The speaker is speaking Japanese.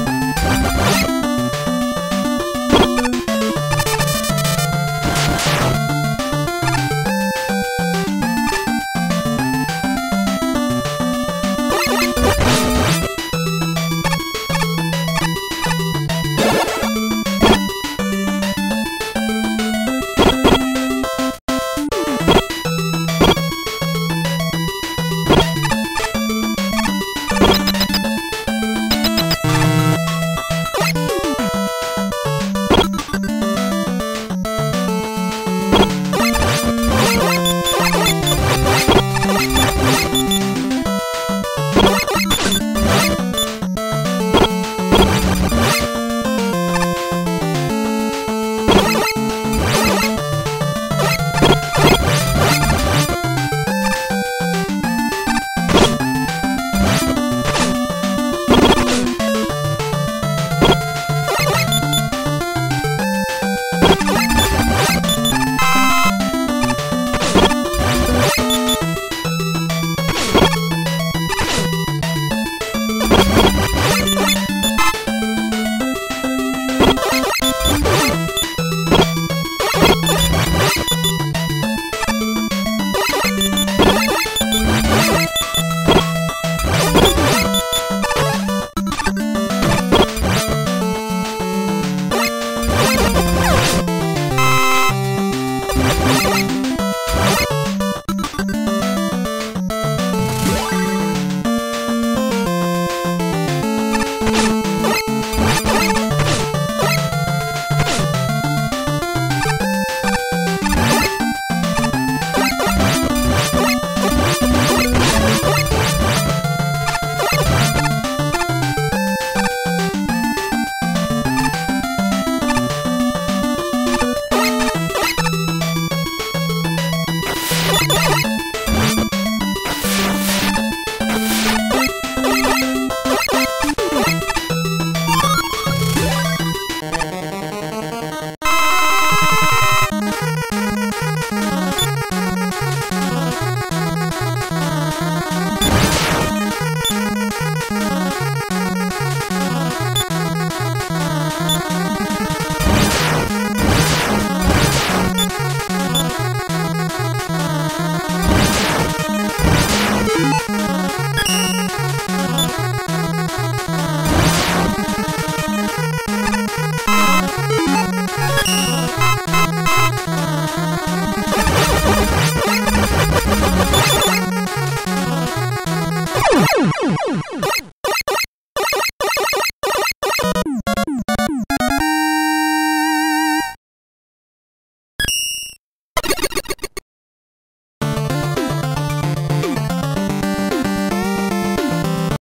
ん?